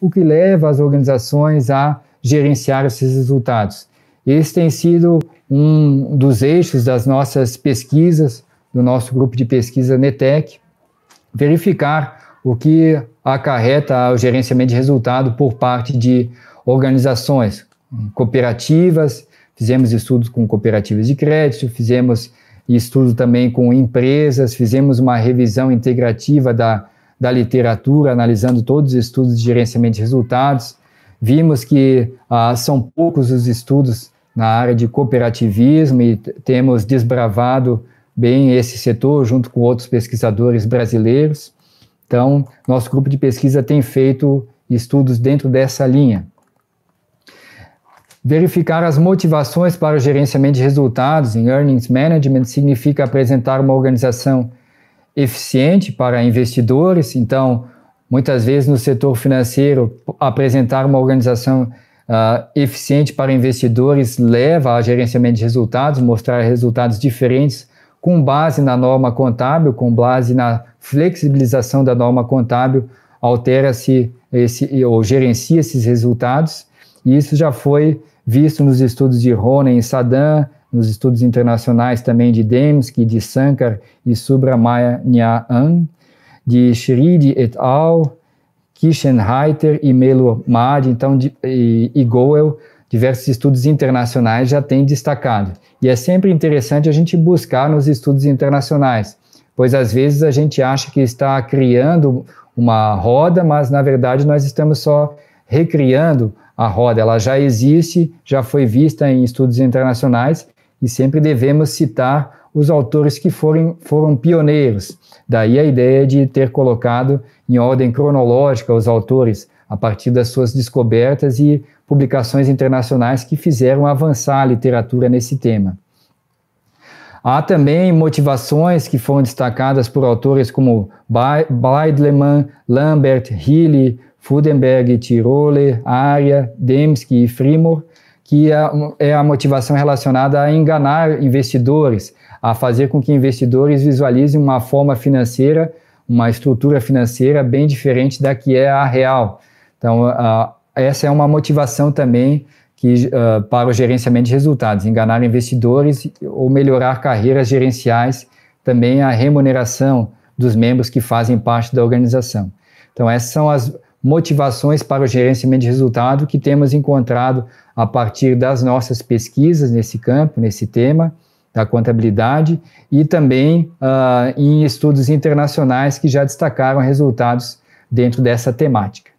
o que leva as organizações a gerenciar esses resultados. Esse tem sido um dos eixos das nossas pesquisas, do nosso grupo de pesquisa NETEC, verificar o que acarreta o gerenciamento de resultado por parte de organizações, cooperativas, fizemos estudos com cooperativas de crédito, fizemos estudo também com empresas, fizemos uma revisão integrativa da, da literatura, analisando todos os estudos de gerenciamento de resultados. Vimos que ah, são poucos os estudos na área de cooperativismo e temos desbravado bem esse setor junto com outros pesquisadores brasileiros. Então, nosso grupo de pesquisa tem feito estudos dentro dessa linha. Verificar as motivações para o gerenciamento de resultados em Earnings Management significa apresentar uma organização eficiente para investidores. Então, muitas vezes no setor financeiro, apresentar uma organização uh, eficiente para investidores leva a gerenciamento de resultados, mostrar resultados diferentes com base na norma contábil, com base na flexibilização da norma contábil, altera-se esse ou gerencia esses resultados. E isso já foi visto nos estudos de Ronen e Saddam, nos estudos internacionais também de Dembski, de Sankar e Subramanian, de Shridi et al., Kishenreiter e Melo Mad, então, de, e, e Goel, diversos estudos internacionais já têm destacado. E é sempre interessante a gente buscar nos estudos internacionais, pois às vezes a gente acha que está criando uma roda, mas na verdade nós estamos só recriando a roda, ela já existe, já foi vista em estudos internacionais e sempre devemos citar os autores que foram, foram pioneiros. Daí a ideia de ter colocado em ordem cronológica os autores a partir das suas descobertas e publicações internacionais que fizeram avançar a literatura nesse tema. Há também motivações que foram destacadas por autores como Bleidleman, Lambert, Healy, Fudenberg, Tirole, Aria, Dembski e Frimor, que é, é a motivação relacionada a enganar investidores, a fazer com que investidores visualizem uma forma financeira, uma estrutura financeira bem diferente da que é a real. Então, uh, essa é uma motivação também que, uh, para o gerenciamento de resultados, enganar investidores ou melhorar carreiras gerenciais, também a remuneração dos membros que fazem parte da organização. Então, essas são as motivações para o gerenciamento de resultado que temos encontrado a partir das nossas pesquisas nesse campo, nesse tema da contabilidade e também uh, em estudos internacionais que já destacaram resultados dentro dessa temática.